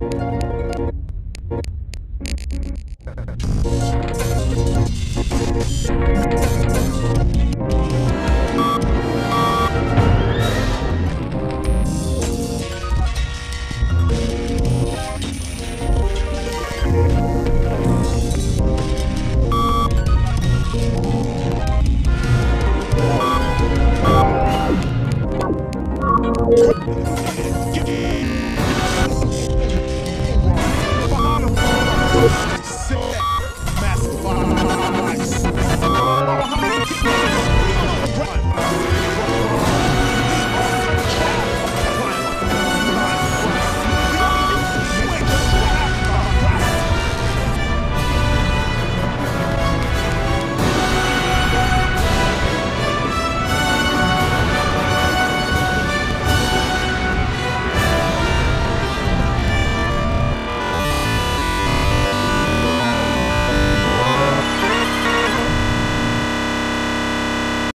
Get